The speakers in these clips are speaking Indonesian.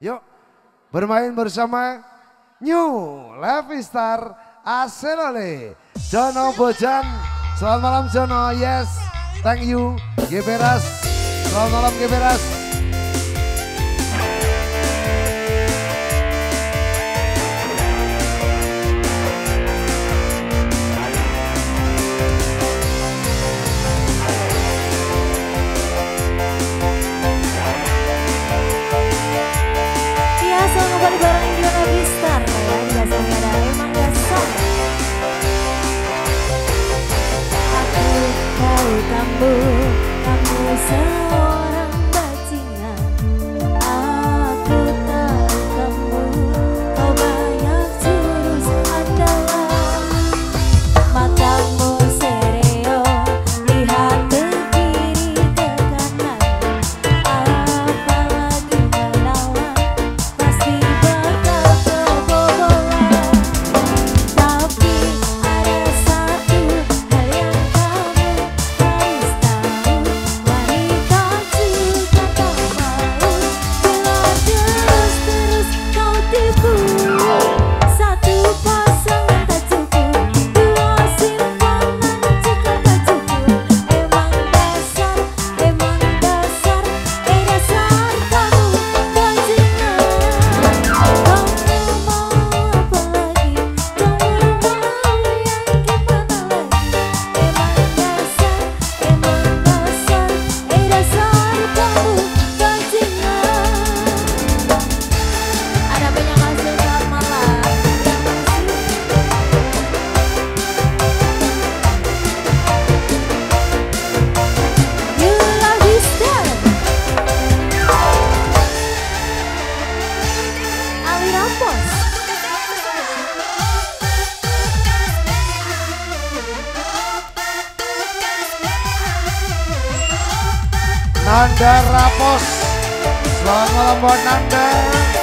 Yuk bermain bersama New Levi Star Asenole Jono Bojan. Selamat malam Jono, yes, thank you. Geberas, selamat malam Geberas. Nanda Rapos. Selamat malam buat Nanda.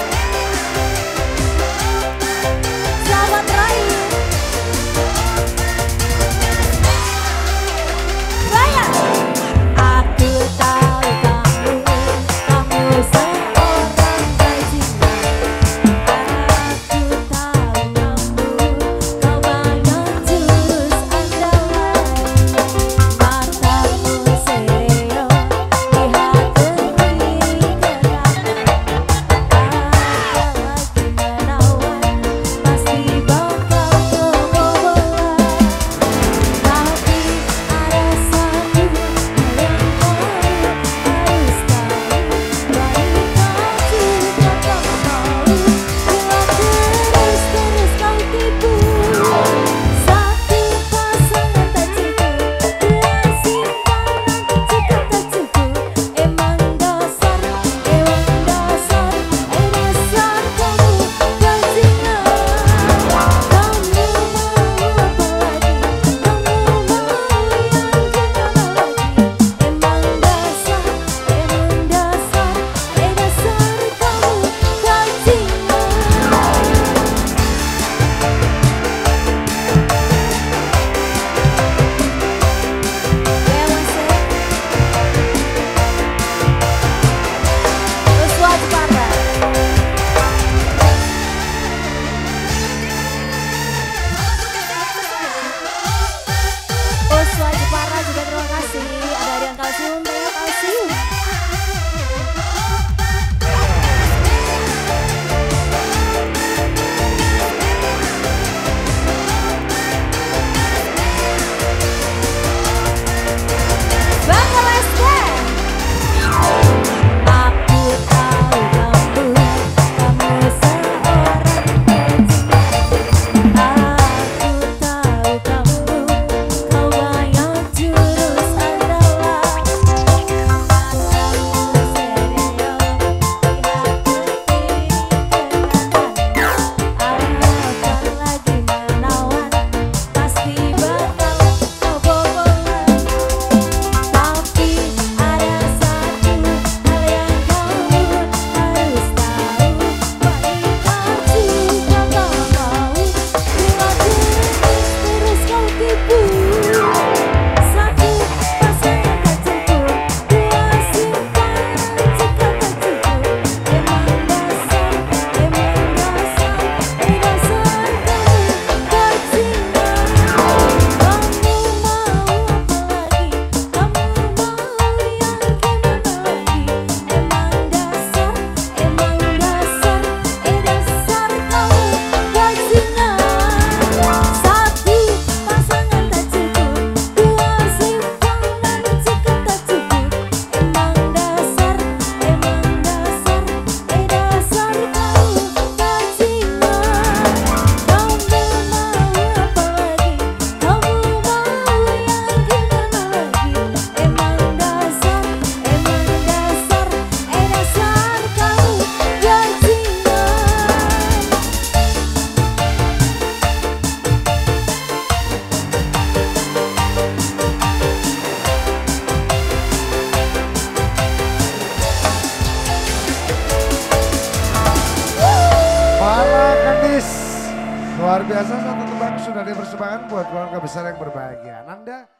Luar biasa satu tebang sudah dipersembahkan buat keluarga besar yang berbahagia. Nanda